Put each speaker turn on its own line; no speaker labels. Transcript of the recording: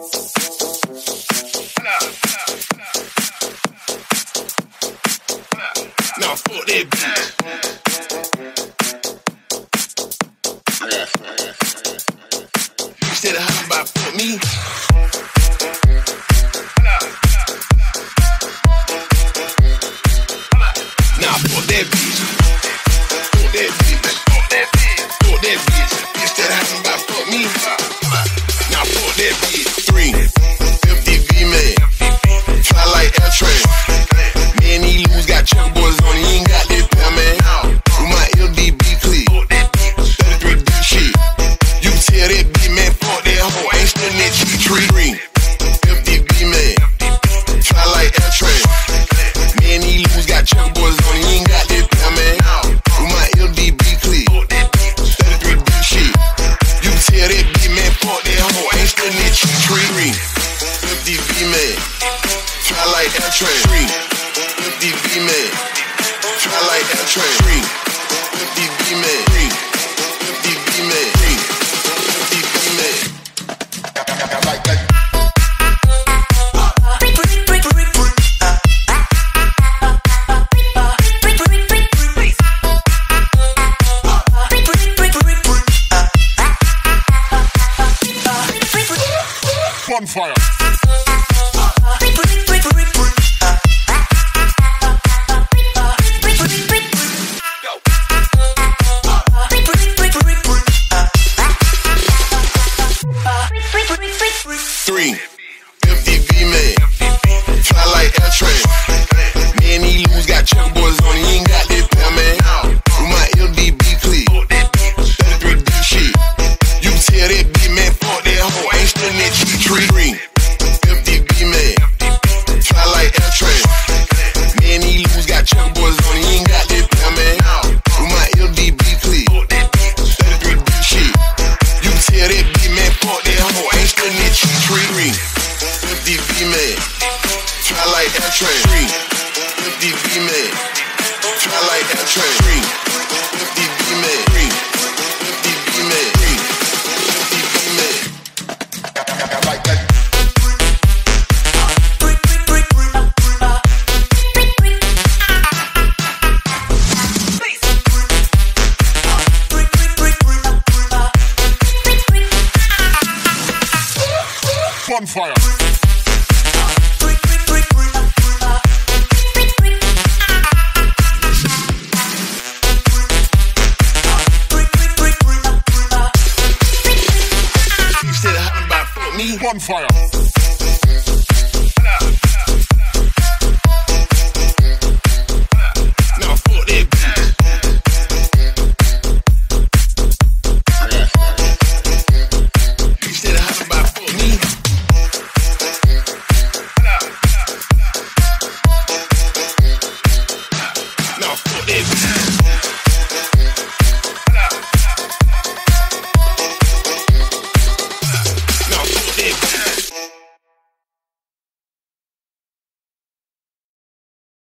Now fuck that bitch. You said how about me? Now fuck that bitch. Fuck that bitch. Fuck that bitch. Fuck that bitch. You said how about me? Fly like L train. Man, he loose got checkerboards on. He ain't got that pen, man. With my LDB clip. 33 D shit. You tell that B man, fuck that hoe. Ain't still that G tree. 50 B man. Fly like L train. Man, he loose got checkerboards on. He ain't got that pen, man. With my LDB clip. 33 D shit. You tell that B man, fuck that hoe. Ain't still that G tree. 50 B man. Fly like L train. 50 B man. Fly like L train. 50 B man. 50 B man. 50 B man.
Bonfire.
Three. That G tree. 50 B man. Fly like L train. 50 B man. Fly like L train. 50 B man. 50
Bonfire.
You said how about fuck me?
Bonfire.